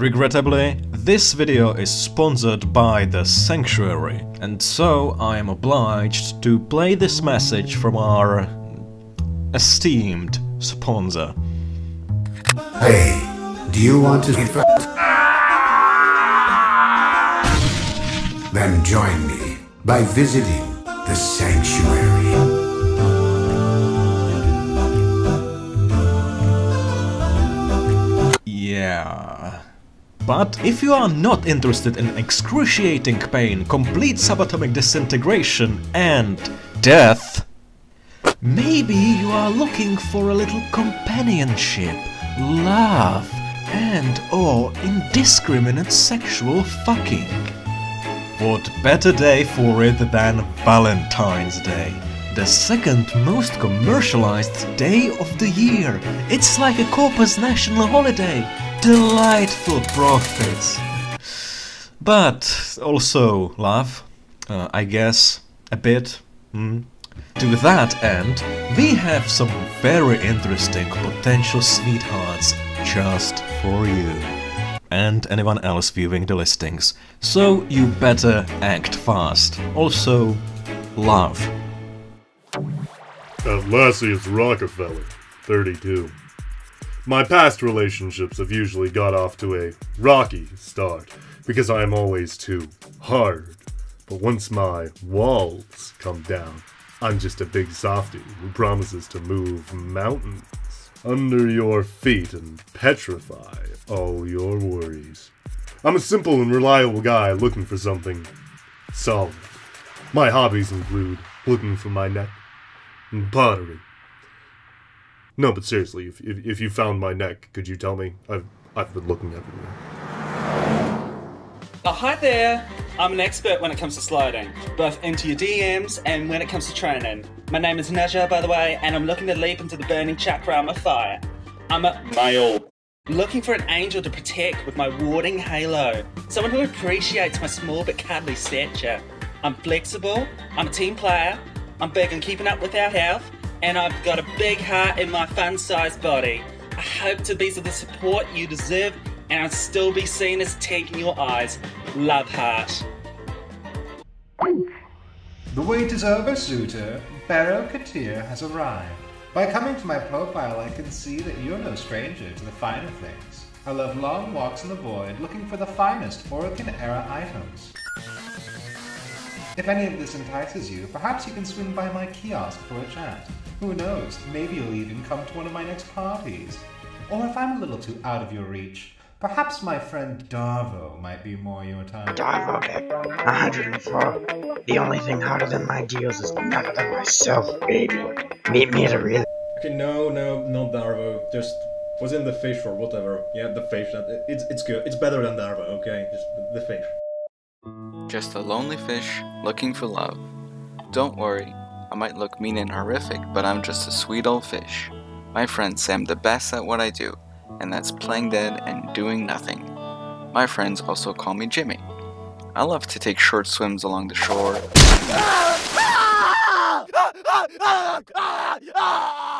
regrettably, this video is sponsored by The Sanctuary, and so I am obliged to play this message from our esteemed sponsor. Hey, do you want to get? Then join me by visiting the sanctuary. Yeah. But if you are not interested in excruciating pain, complete subatomic disintegration, and death, maybe you are looking for a little companionship, love, and or indiscriminate sexual fucking. What better day for it than Valentine's Day? The second most commercialized day of the year. It's like a Corpus national holiday. Delightful profits. But also love, uh, I guess, a bit. Hmm. To that end, we have some very interesting potential sweethearts just for you. And anyone else viewing the listings. So you better act fast. Also, love. Atlassius Rockefeller, 32. My past relationships have usually got off to a rocky start because I am always too hard. But once my walls come down, I'm just a big softy who promises to move mountains under your feet and petrify all your worries. I'm a simple and reliable guy looking for something solid. My hobbies include looking for my neck and pottery. No, but seriously, if, if, if you found my neck, could you tell me? I've, I've been looking everywhere. Oh, hi there! I'm an expert when it comes to sliding, both into your DMs and when it comes to training. My name is Nezha, by the way, and I'm looking to leap into the burning chakra of fire. I'm a male. Looking for an angel to protect with my warding halo. Someone who appreciates my small but cuddly stature. I'm flexible, I'm a team player, I'm big on keeping up with our health, and I've got a big heart in my fun sized body. I hope to be the support you deserve and I'll still be seen as tank in your eyes. Love heart. The wait is over, suitor. Baro Ki'Teer has arrived. By coming to my profile, I can see that you're no stranger to the finer things. I love long walks in the void, looking for the finest Orokin era items. If any of this entices you, perhaps you can swing by my kiosk for a chat. Who knows, maybe you'll even come to one of my next parties. Or if I'm a little too out of your reach, perhaps my friend Darvo might be more your type. Darvo at 104. The only thing harder than my deals is none other than myself, baby. Meet me at a real. Okay, no, no, not Darvo. Just was in the fish or whatever. Yeah, the fish. It's it's good. It's better than Darvo. Okay, just the, the fish. Just a lonely fish looking for love. Don't worry, I might look mean and horrific, but I'm just a sweet old fish. My friends say I'm the best at what I do, and that's playing dead and doing nothing. My friends also call me Jimmy. I love to take short swims along the shore. Ah! Ah! Ah!